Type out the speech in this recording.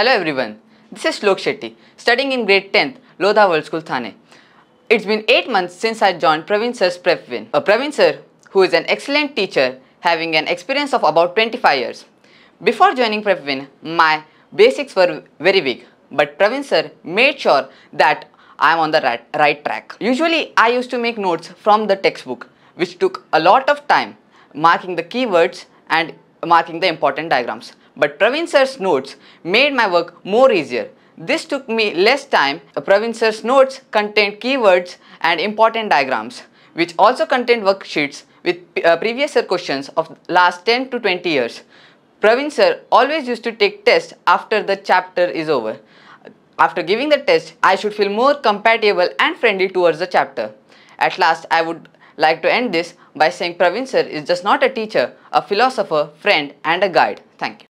Hello everyone, this is Shlok Shetty, studying in grade 10th, Lodha World School, Thane. It's been 8 months since I joined Pravin Sir's PrepWin. A uh, Pravin Sir, who is an excellent teacher, having an experience of about 25 years. Before joining PrepWin, my basics were very weak, but Pravin Sir made sure that I am on the right, right track. Usually, I used to make notes from the textbook, which took a lot of time, marking the keywords and marking the important diagrams. But Pravin Sir's notes made my work more easier. This took me less time. Pravin Sir's notes contained keywords and important diagrams, which also contained worksheets with uh, previous year questions of last 10 to 20 years. Pravin Sir always used to take tests after the chapter is over. After giving the test, I should feel more compatible and friendly towards the chapter. At last, I would like to end this by saying Pravin Sir is just not a teacher, a philosopher, friend and a guide. Thank you.